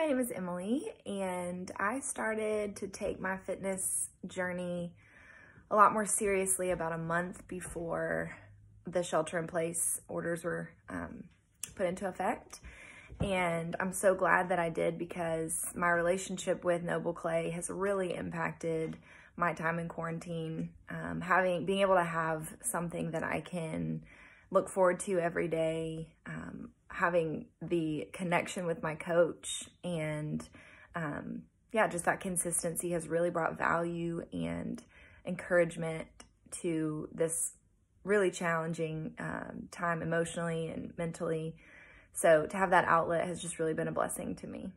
my name is Emily, and I started to take my fitness journey a lot more seriously about a month before the shelter in place orders were um, put into effect. And I'm so glad that I did because my relationship with Noble Clay has really impacted my time in quarantine. Um, having being able to have something that I can look forward to every day, um, having the connection with my coach, and um, yeah, just that consistency has really brought value and encouragement to this really challenging um, time emotionally and mentally. So to have that outlet has just really been a blessing to me.